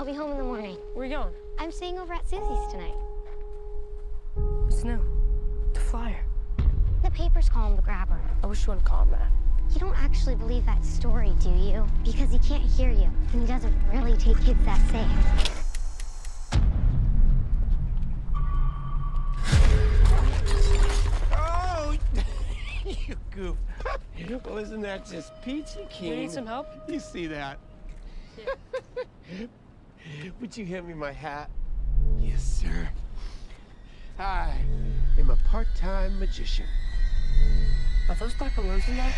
I'll be home in the morning. Where are you going? I'm staying over at Susie's tonight. What's new? The flyer. The papers call him the grabber. I wish you wouldn't call him that. You don't actually believe that story, do you? Because he can't hear you, and he doesn't really take kids that safe. Oh, you goof. Well, isn't that just peachy keen? You need some help? You see that? Would you hand me my hat? Yes, sir. I am a part-time magician. Are those black balloons in there?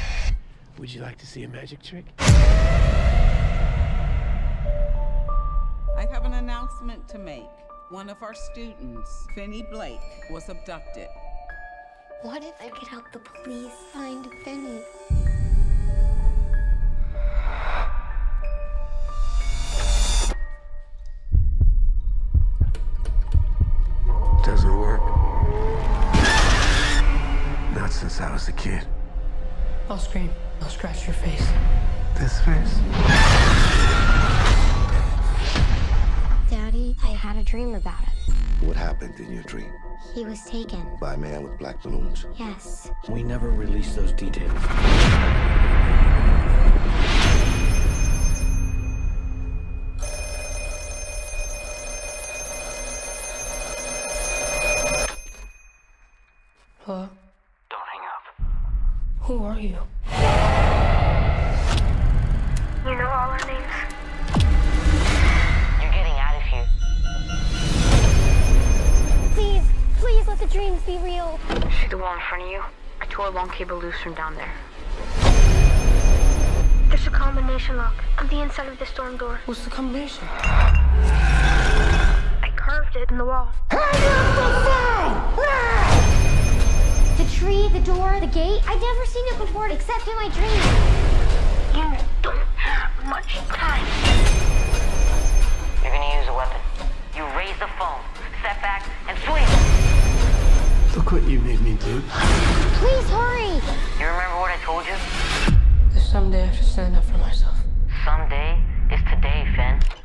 Would you like to see a magic trick? I have an announcement to make. One of our students, Finney Blake, was abducted. What if I could help the police find Finney? Not since I was a kid. I'll scream. I'll scratch your face. This face? Daddy, I had a dream about it. What happened in your dream? He was taken. By a man with black balloons. Yes. We never released those details. Hello? Don't hang up. Who are you? You know all our names? You're getting out of here. Please, please let the dreams be real. See the wall in front of you? I tore a long cable loose from down there. There's a combination lock on the inside of the storm door. What's the combination? I carved it in the wall. The tree, the door, the gate. I'd never seen it before except in my dreams. You don't have much time. You're gonna use a weapon. You raise the phone, step back, and swing. Look what you made me do. Please hurry. You remember what I told you? There's someday I have to stand up for myself. Someday is today, Finn.